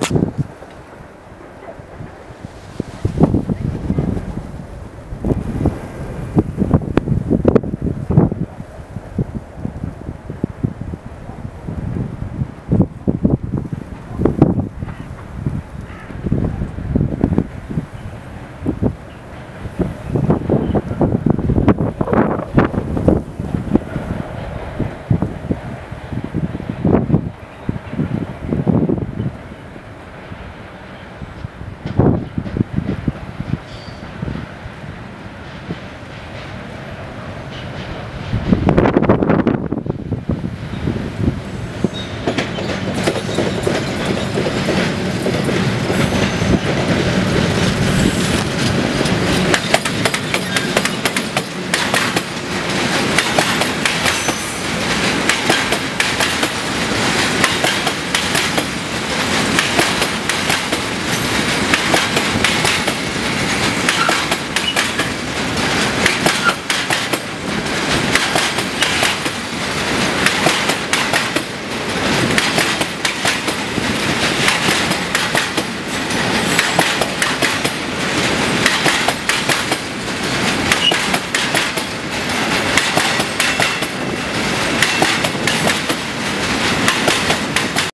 you.